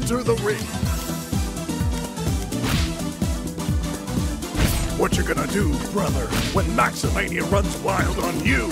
enter the ring. What you gonna do, brother, when Maximania runs wild on you?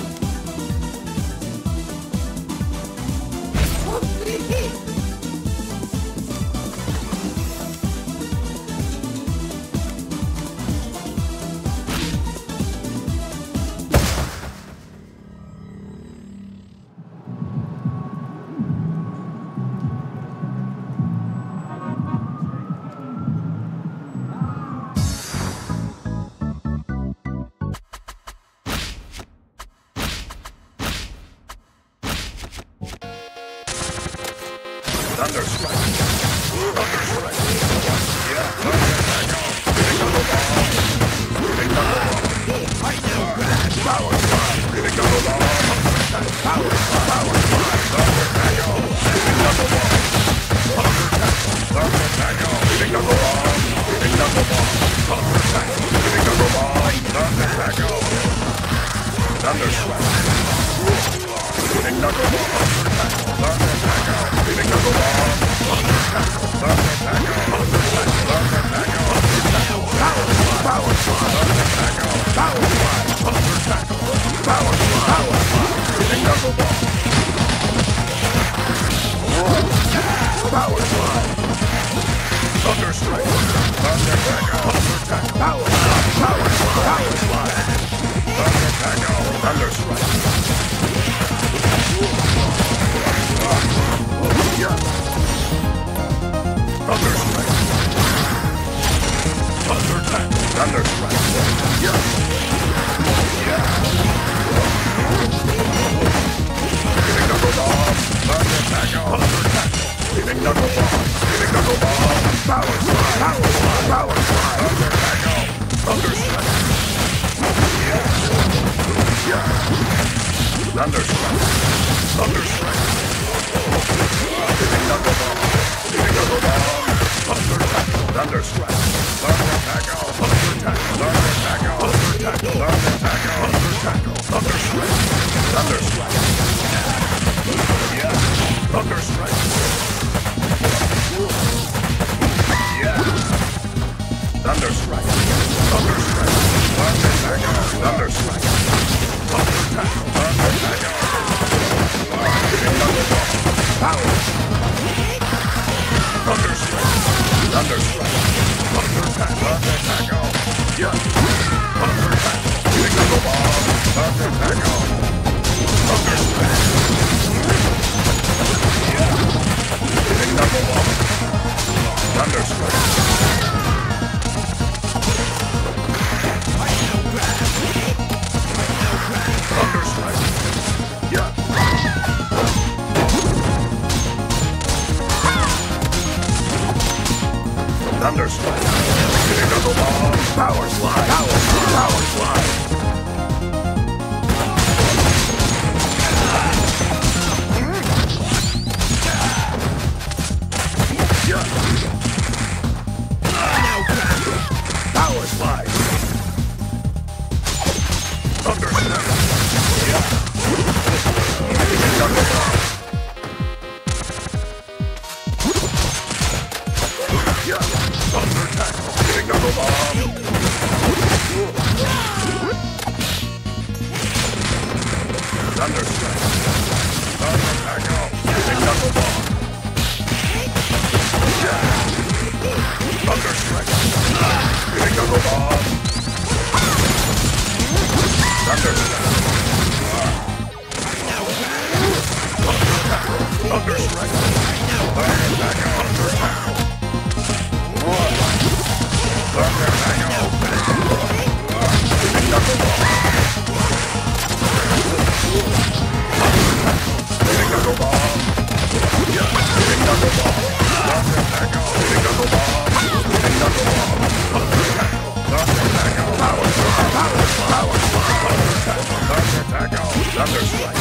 Thunder Strike.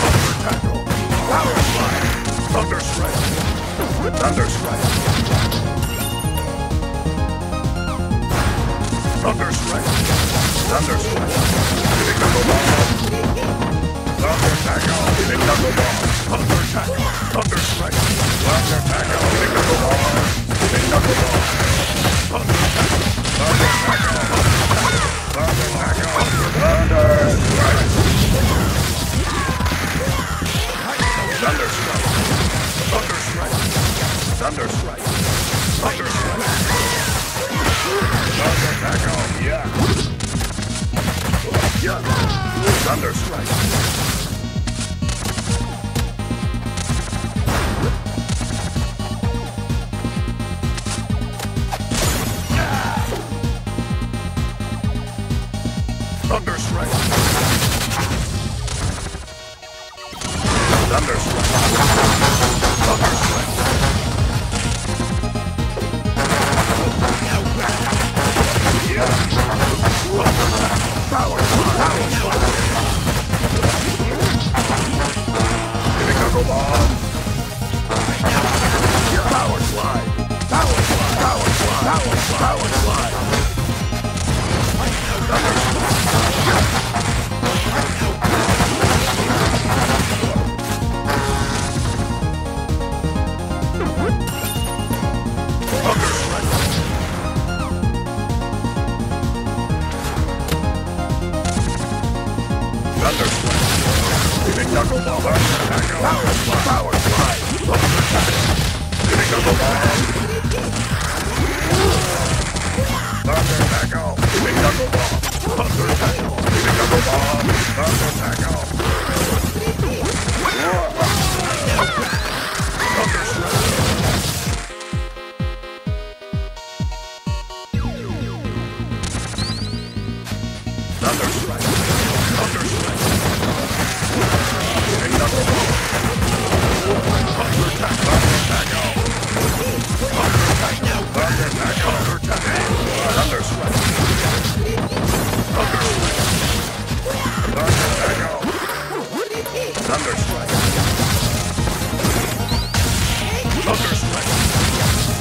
Thunder Tackle. Power Slide. Thunder Strike. Thunder Strike. Thunder Strike. Thunder Strike. Big Knuckle Bomb. Thunder Tackle. Big Knuckle Bomb. Thunder Tackle. Thunder Strike. Thunder Tackle. Big Knuckle Bomb. Big Knuckle Bomb. Thunder Tackle. Thunder Tackle. Thunder Tackle. Thunder Strike. Thunderstrike. Thunderstrike. Thunderstrike. Thunderstrike. Shark attack on. Yeah. Yeah. Thunderstrike.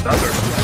others.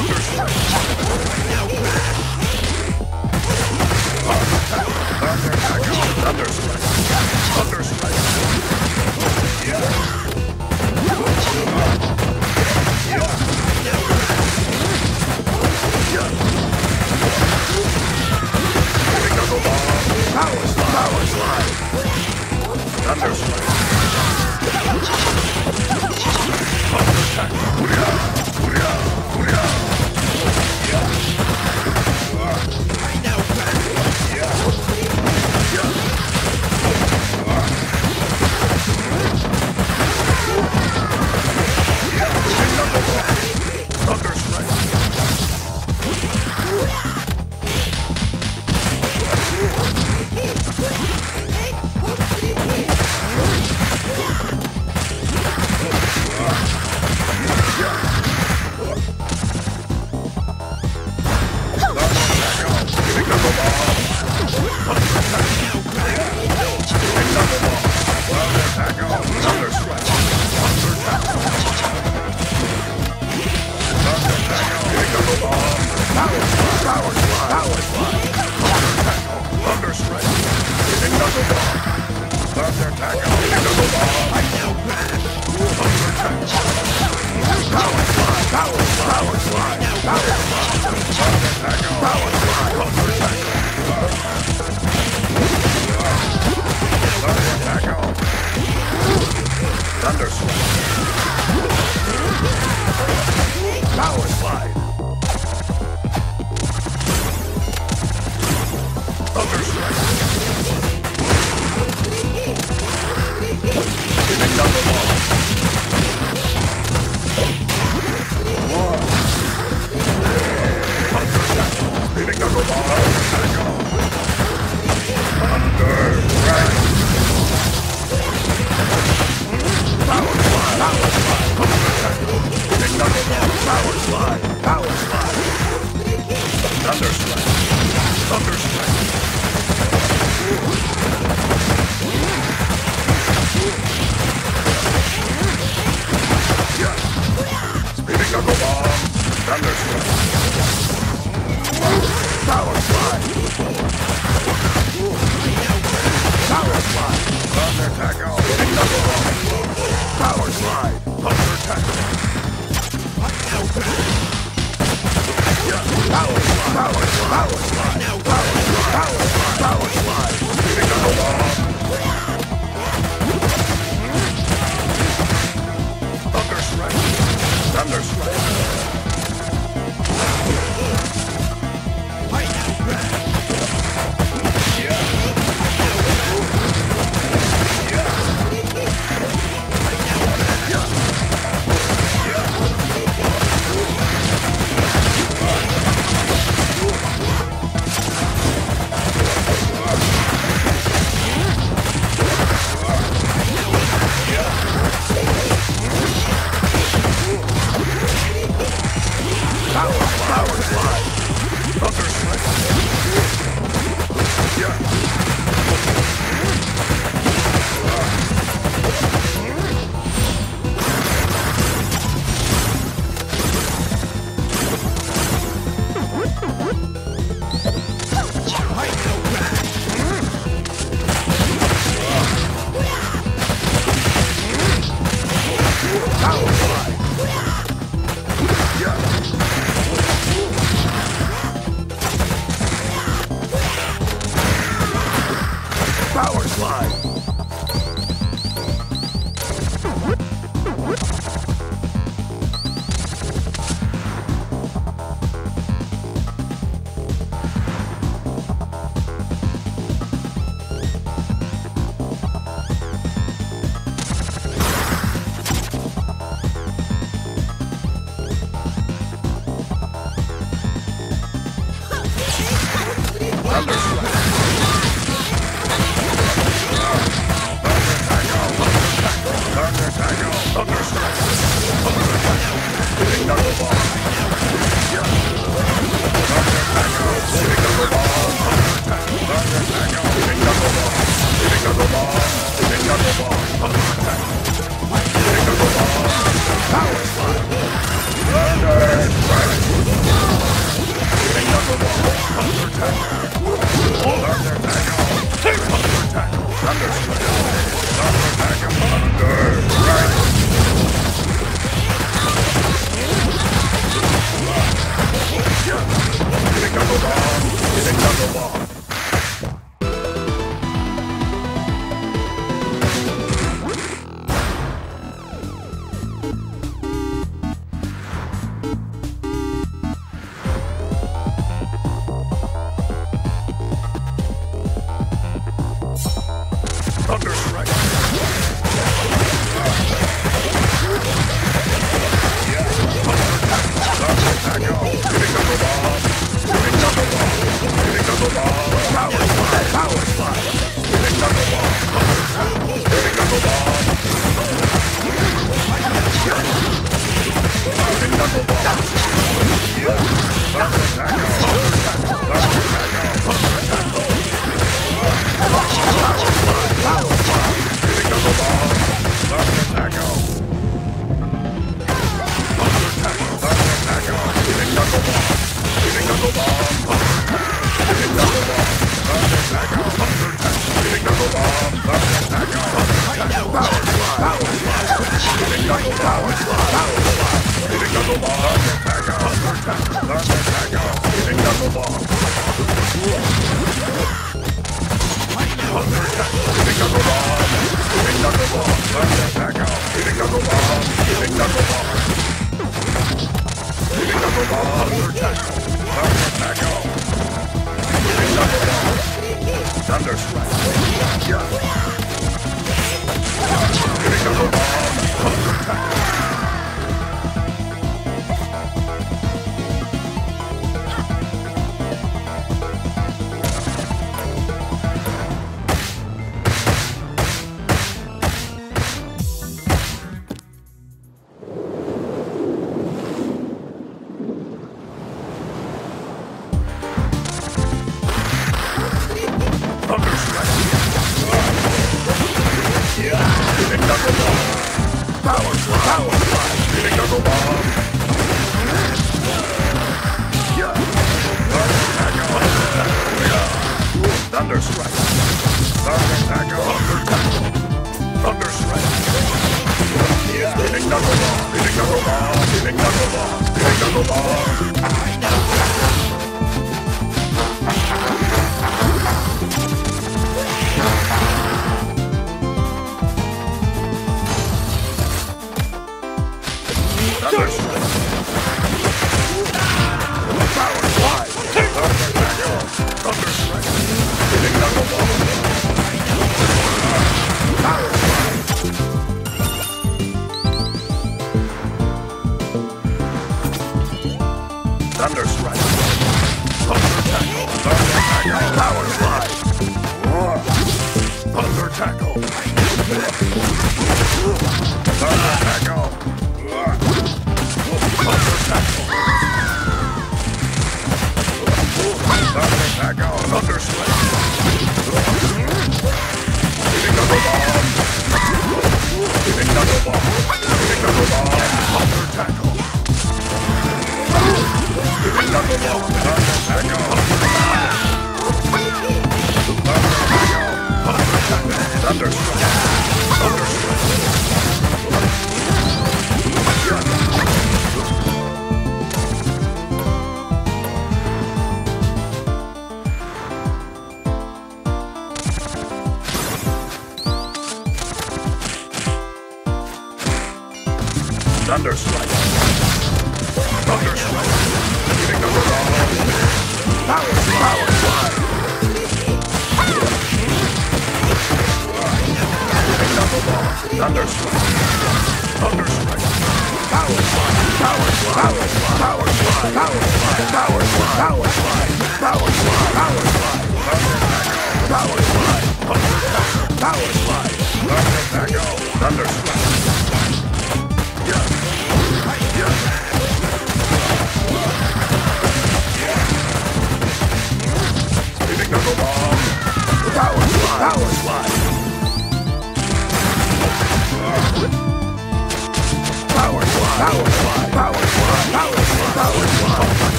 Thunder, thunder, thunder, Power slide! Thunder strike!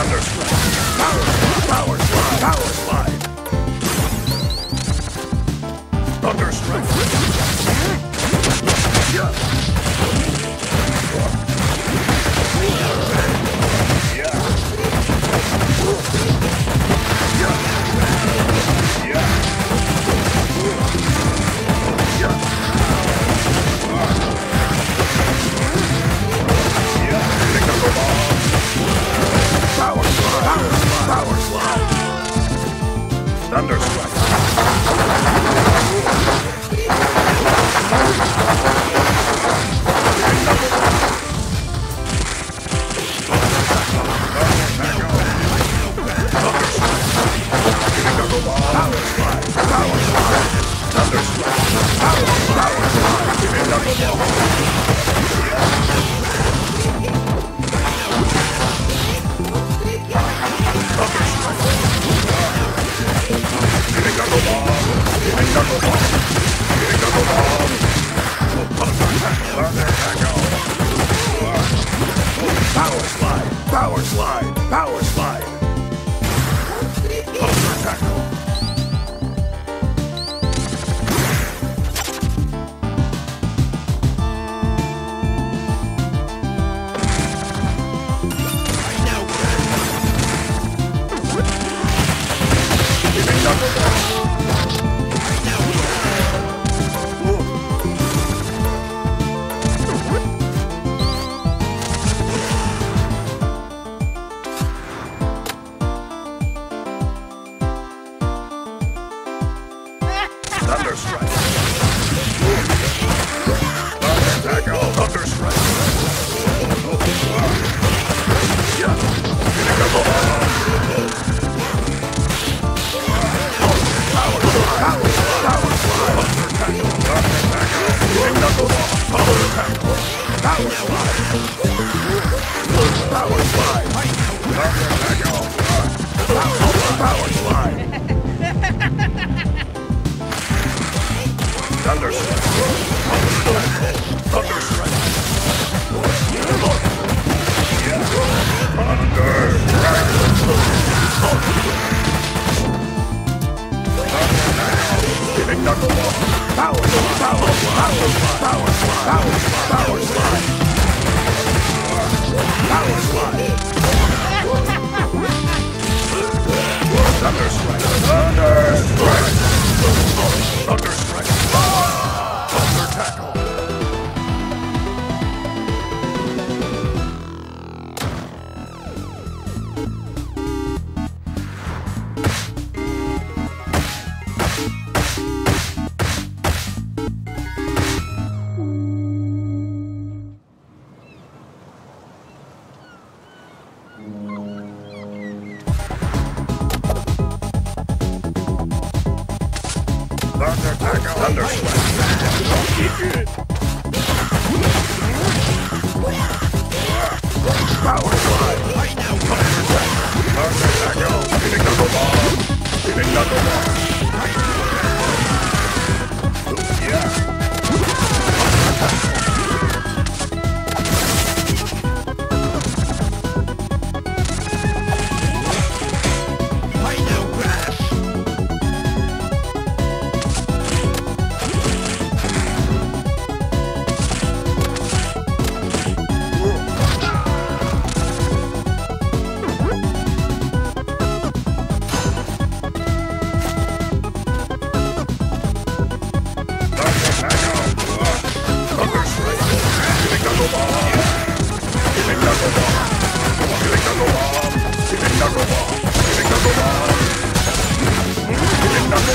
Thunder strike. Power. Power. Power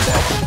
that.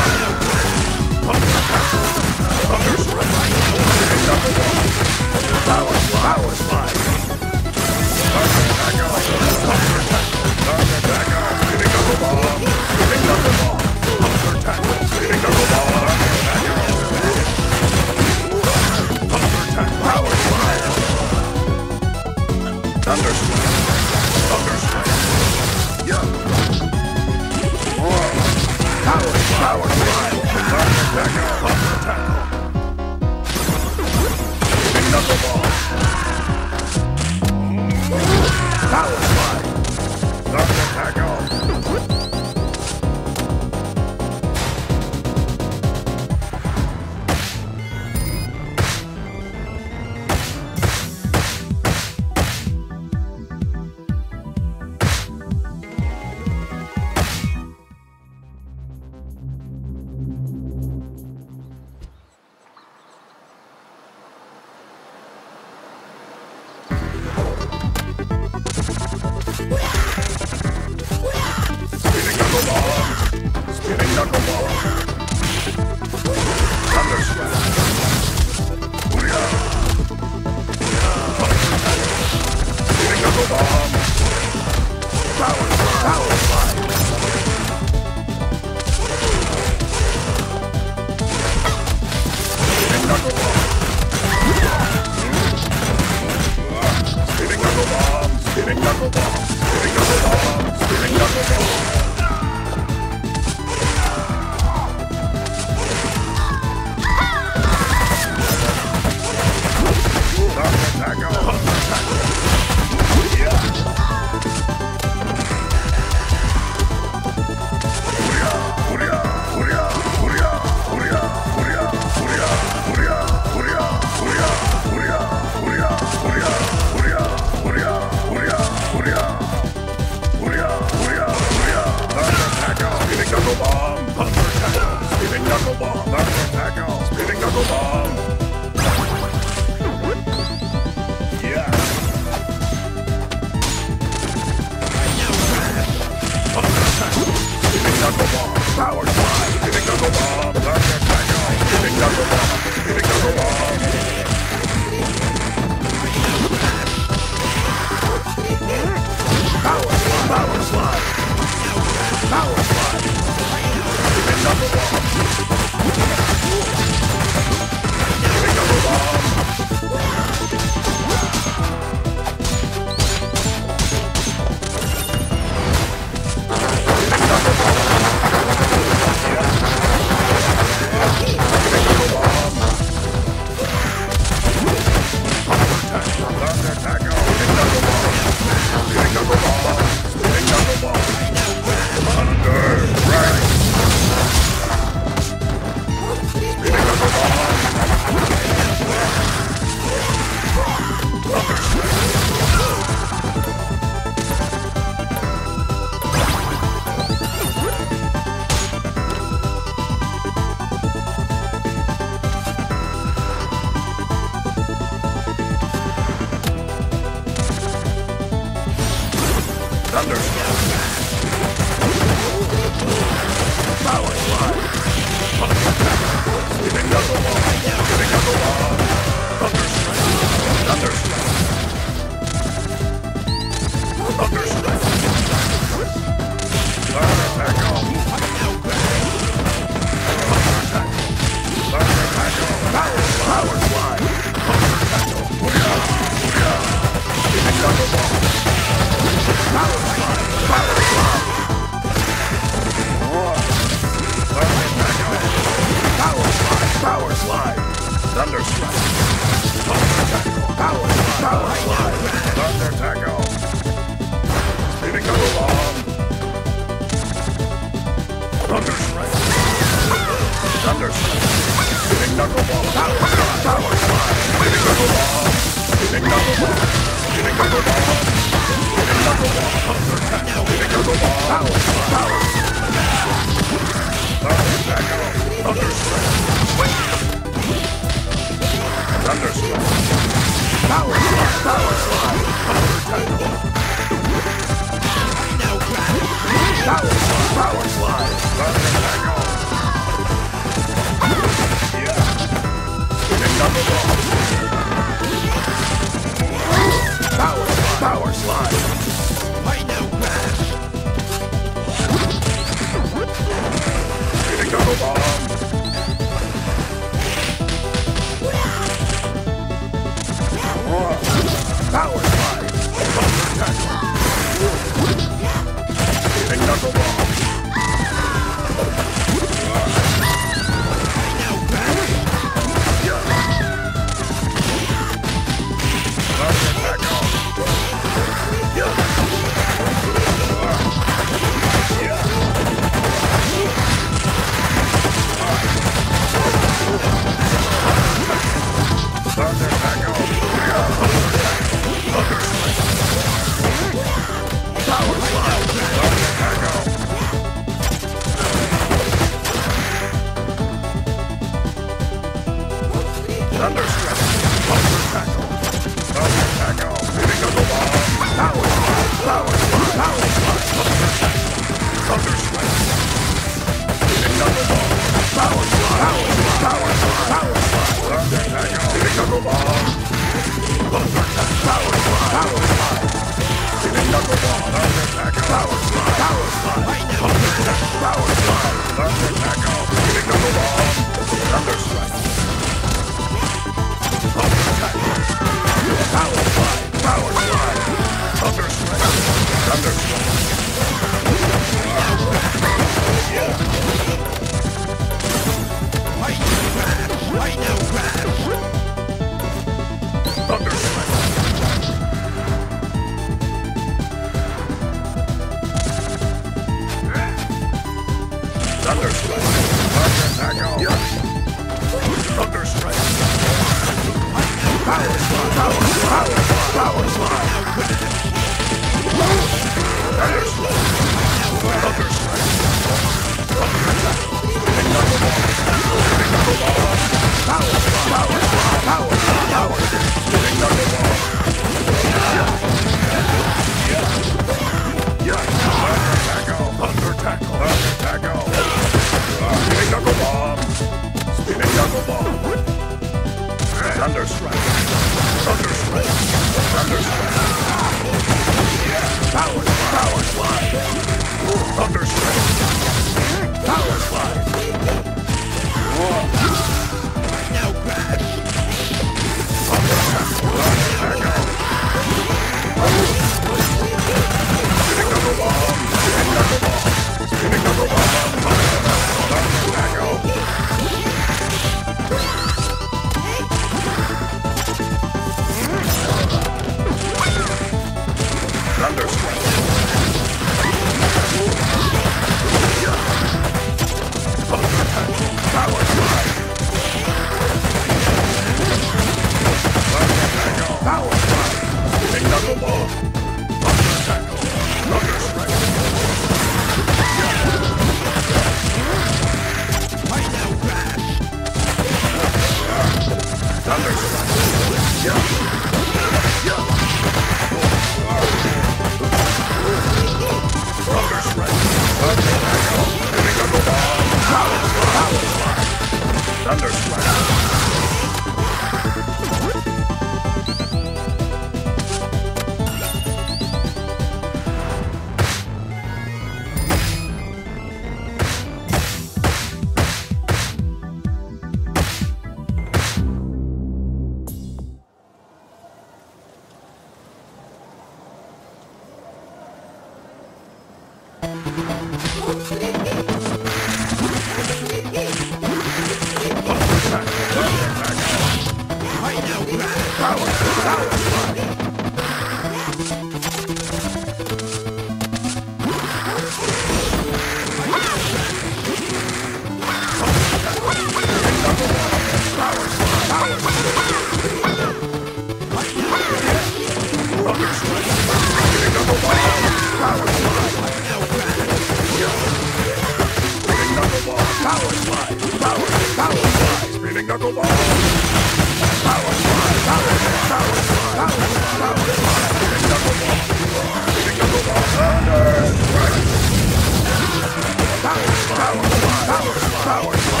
power, power, power.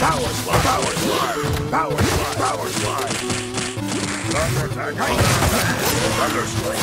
Power slide! Power slide! Power slide! Power slide! Thunder attack! Thunder strike!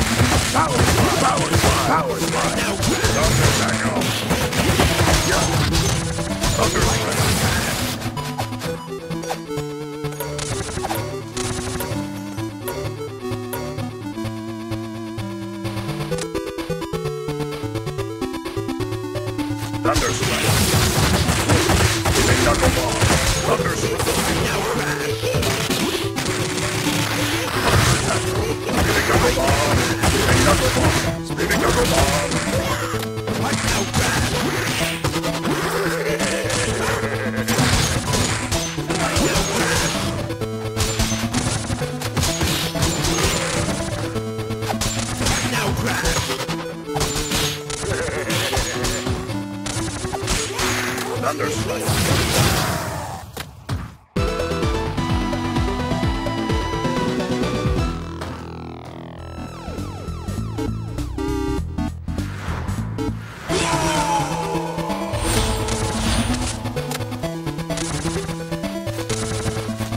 Power Power! Power slide! Power slide! Now! Thunder back off! Yeah! Thunder slide!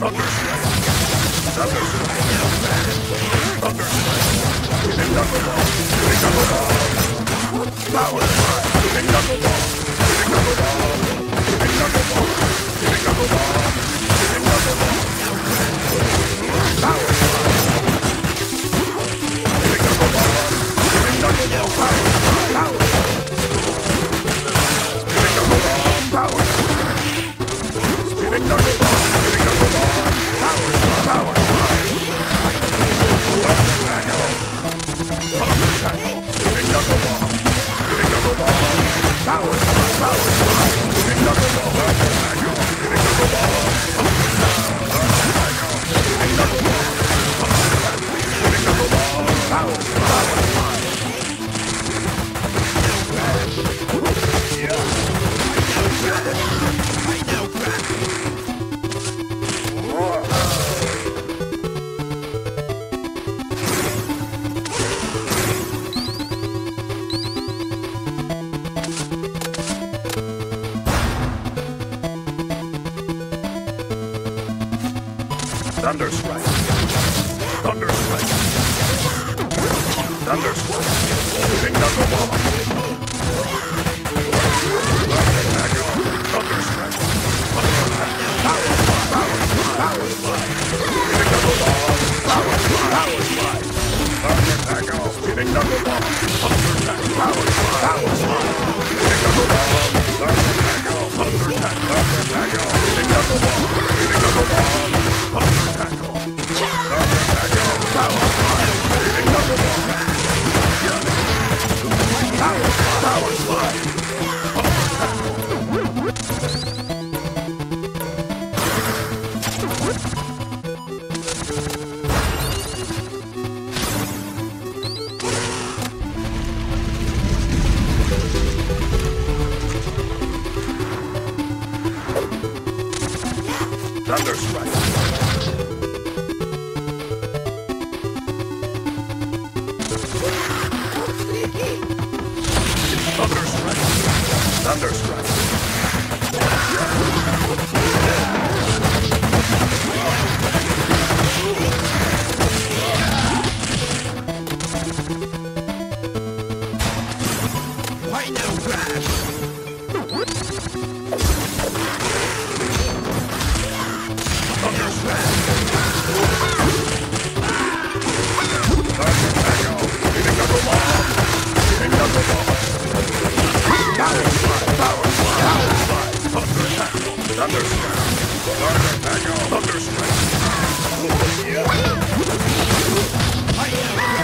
Power Thunderstrike. Thunderstrike. Thunderstrike. Thunderstrike.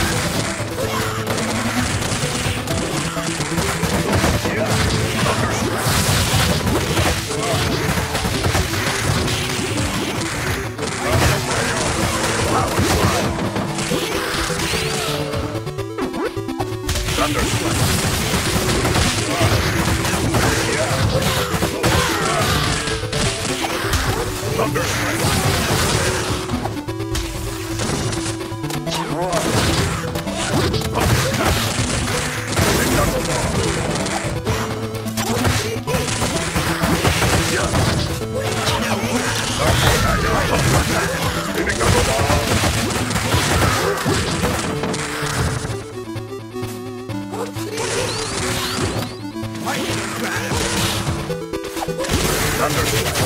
Thunderstrike! Thunderstrike! Yeah. Understood.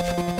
Thunder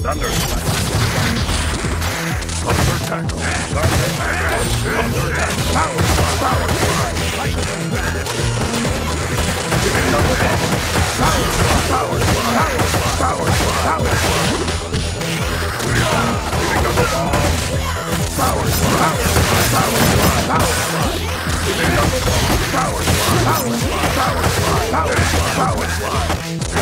Thunderstrike. Thunder attack. Thunder attack. Power. Power. Power. Power. Power. Power. Power. power slide, power slide, power slide, power slide, power slide.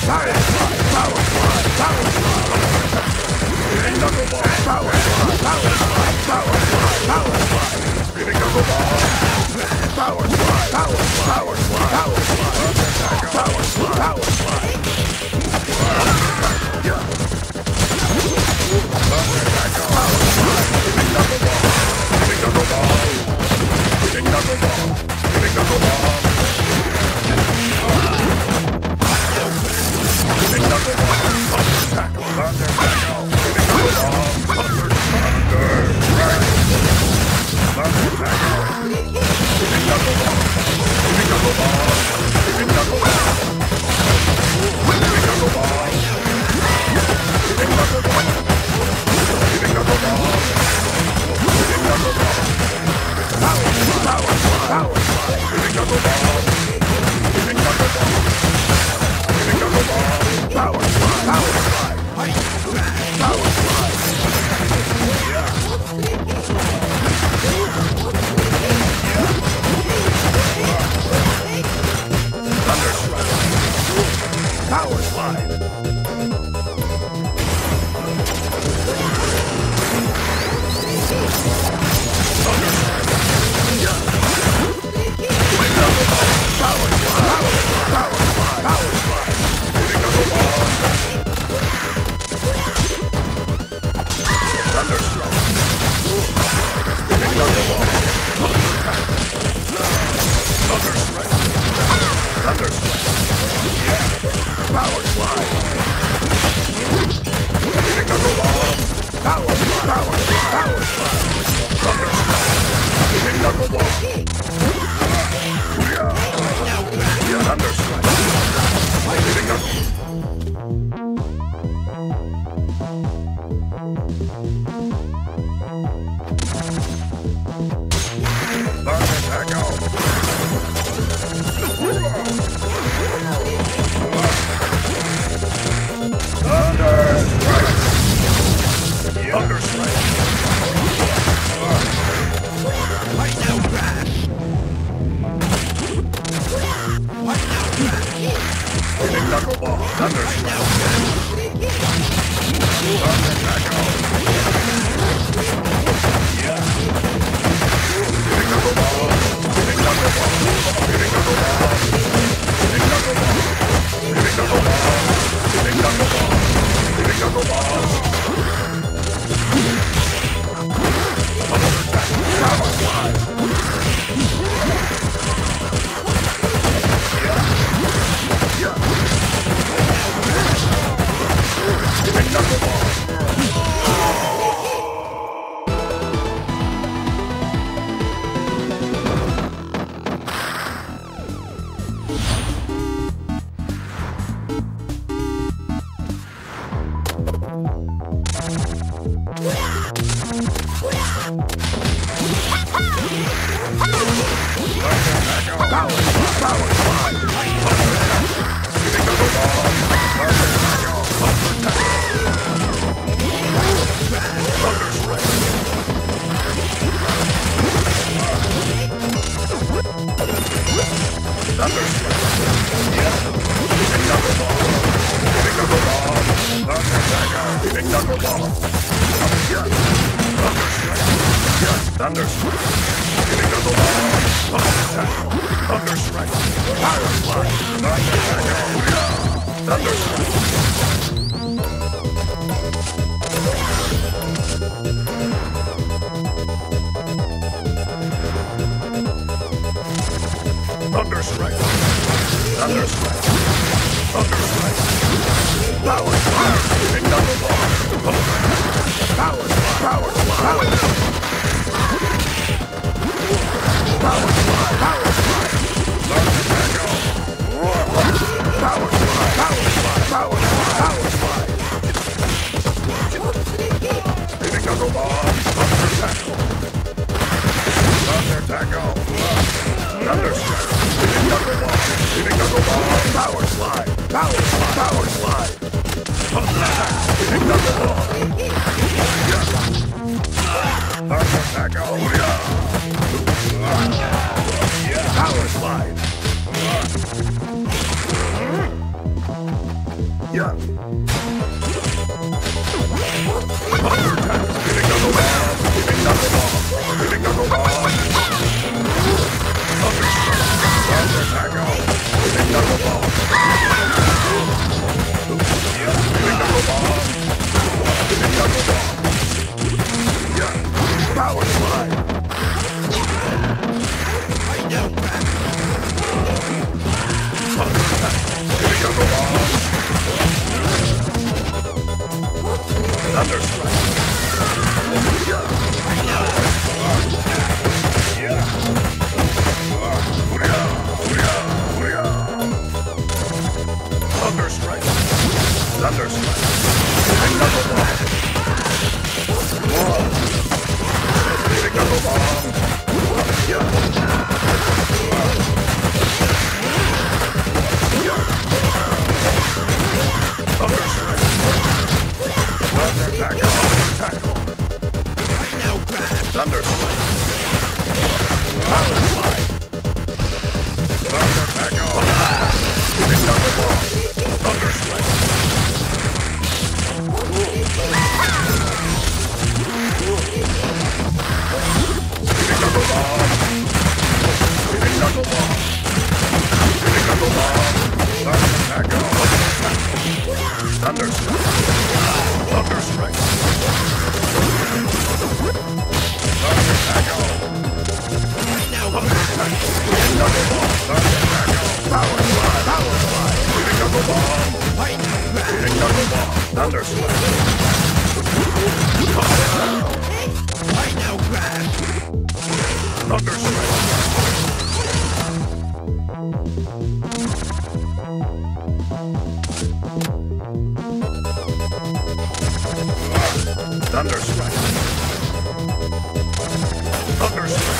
Knuckleball! Knuckleball! Power! Power! Power! Power slide! Power slide! Power slide! Back off! Another shot! Hitting knuckleball! Hitting knuckleball! Power slide! Power slide! Power slide! Hitting knuckleball! Yeah! Back off! Yeah! yeah. Power slide! Yeah! Another strike. Thunderstrike. Thunderstrike.